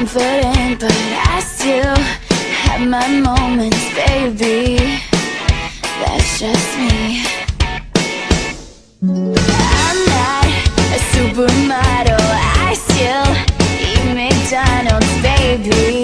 Confident, but I still have my moments, baby. That's just me. I'm not a supermodel. I still eat McDonald's, baby.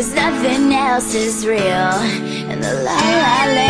Cause nothing else is real. And the la la la